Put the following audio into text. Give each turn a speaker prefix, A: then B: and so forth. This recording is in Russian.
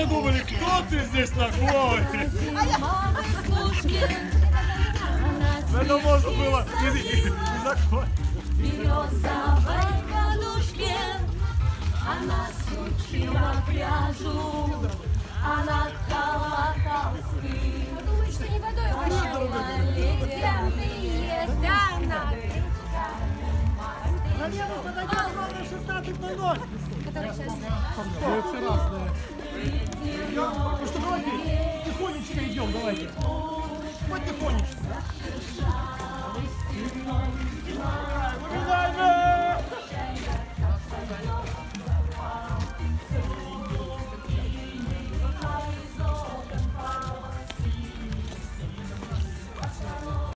A: Мы-то думали, кто ты здесь такой? Это можно было и, и, и закончить.
B: березовой подушке Она сучила пряжу, она ткала холсты.
C: Думаю, что не водой угощала.
B: Ледяные дана.
A: Наверное, подойдет ровно 16.00.
C: Который сейчас...
A: Потихонечку.